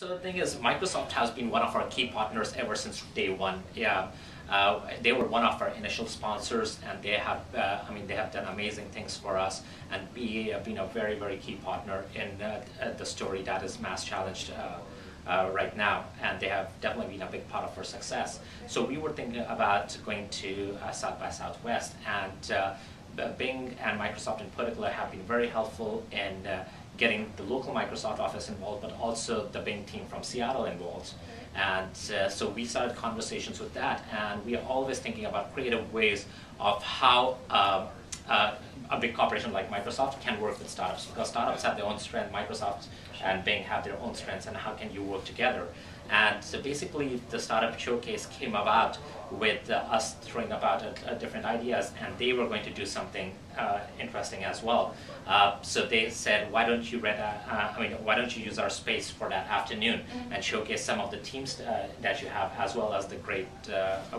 So the thing is, Microsoft has been one of our key partners ever since day one. Yeah, uh, they were one of our initial sponsors, and they have, uh, I mean, they have done amazing things for us. And BA have been a very, very key partner in uh, the story that is Mass Challenge uh, uh, right now, and they have definitely been a big part of our success. So we were thinking about going to uh, South by Southwest, and Bing and Microsoft in particular have been very helpful in getting the local Microsoft office involved, but also the Bing team from Seattle involved. And uh, so we started conversations with that, and we are always thinking about creative ways of how uh, big corporation like Microsoft can work with startups, because startups have their own strength, Microsoft and Bing have their own strengths, and how can you work together? And so basically, the startup showcase came about with uh, us throwing about uh, different ideas, and they were going to do something uh, interesting as well. Uh, so they said, why don't you rent a, uh, I mean, why don't you use our space for that afternoon mm-hmm. and showcase some of the teams uh, that you have, as well as the great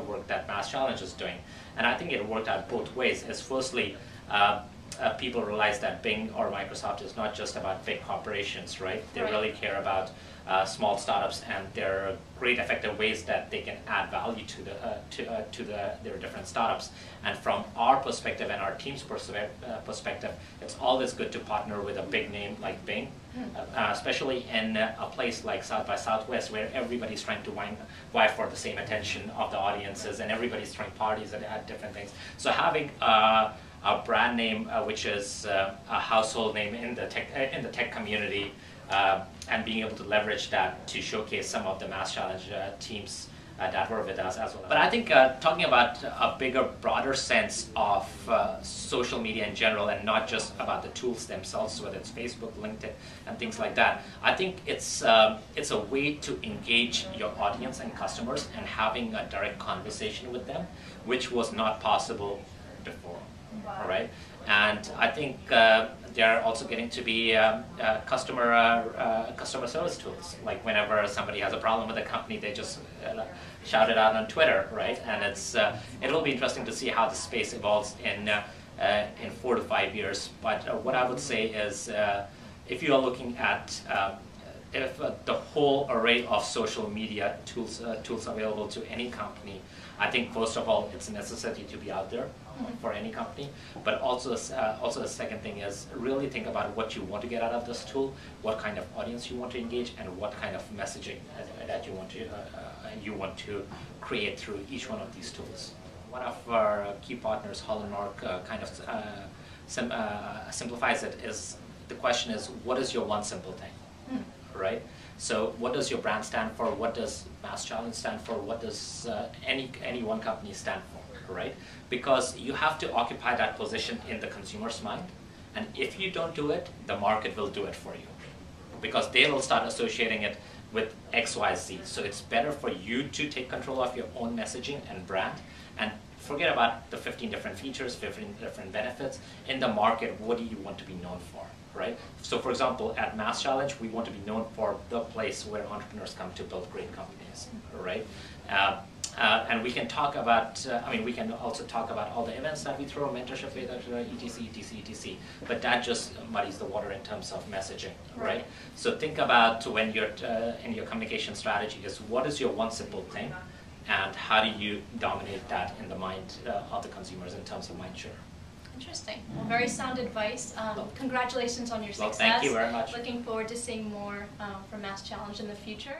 work that Mass Challenge is doing. And I think it worked out both ways. As firstly, uh, people realize that Bing or Microsoft is not just about big corporations, right? They right. really care about uh, small startups, and there are great effective ways that they can add value to the uh, to uh, to the their different startups. And from our perspective and our team's perspe uh, perspective, it's always good to partner with a big name like Bing, hmm. uh, especially in a place like South by Southwest, where everybody's trying to wine, vie for the same attention of the audiences, and everybody's throwing parties and add different things. So having uh, a brand name which is a household name in the tech in the tech community uh, and being able to leverage that to showcase some of the Mass Challenge uh, teams uh, that were with us as well. But I think uh, talking about a bigger, broader sense of uh, social media in general and not just about the tools themselves, whether it's Facebook, LinkedIn, and things like that, I think it's, it's a way to engage your audience and customers and having a direct conversation with them, which was not possible before. All right, and I think uh, they're also getting to be um, uh, customer uh, uh, customer service tools. Like whenever somebody has a problem with a company, they just uh, shout it out on Twitter, right? And it's it will be interesting to see how the space evolves in in four to five years. But what I would say is, if you are looking at if the whole array of social media tools tools available to any company, I think first of all it's a necessity to be out there. For any company. But also uh, also the second thing is really think about what you want to get out of this tool, what kind of audience you want to engage, and what kind of messaging that you want to uh, uh, you want to create through each one of these tools. One of our key partners, Hallmark, uh, kind of sim simplifies it. Is the question is what is your one simple thing? Mm right? So what does your brand stand for? What does Mass Challenge stand for? What does uh, any, any one company stand for, right? Because you have to occupy that position in the consumer's mind. And if you don't do it, the market will do it for you. Because they will start associating it with X, Y, Z. So it's better for you to take control of your own messaging and brand and forget about the 15 different features, 15 different benefits. In the market, what do you want to be known for, right? So for example, at Mass Challenge, we want to be known for the place where entrepreneurs come to build great companies, right? Uh, uh, and we can talk about, uh, I mean, we can also talk about all the events that we throw, mentorship, etc., etc., etc. But that just muddies the water in terms of messaging, right? right? So think about when you're uh, in your communication strategy is what is your one simple thing and how do you dominate that in the mind uh, of the consumers in terms of mind share. Interesting. Well, very sound advice. Um, well, congratulations on your well, success. thank you very much. Looking forward to seeing more uh, from Mass Challenge in the future.